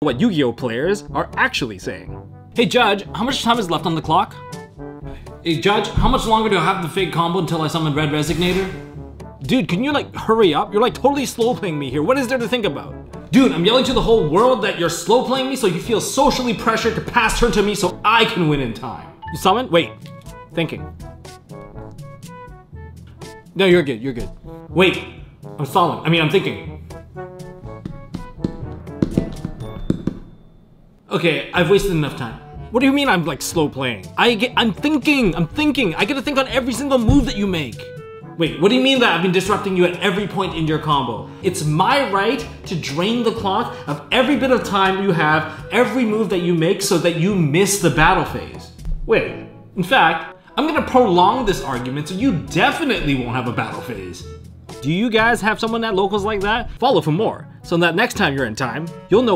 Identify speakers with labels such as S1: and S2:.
S1: what Yu-Gi-Oh players are actually saying.
S2: Hey Judge, how much time is left on the clock? Hey Judge, how much longer do I have the fake combo until I summon Red Resignator?
S1: Dude, can you like hurry up? You're like totally slow playing me here. What is there to think about?
S2: Dude, I'm yelling to the whole world that you're slow playing me so you feel socially pressured to pass turn to me so I can win in time.
S1: You summon? Wait. Thinking. No, you're good, you're good.
S2: Wait, I'm stalling. I mean, I'm thinking. Okay, I've wasted enough time.
S1: What do you mean I'm like slow playing? I get I'm thinking, I'm thinking. I get to think on every single move that you make.
S2: Wait, what do you mean that I've been disrupting you at every point in your combo? It's my right to drain the clock of every bit of time you have, every move that you make so that you miss the battle phase. Wait, in fact, I'm gonna prolong this argument so you definitely won't have a battle phase.
S1: Do you guys have someone that locals like that? Follow for more, so that next time you're in time, you'll know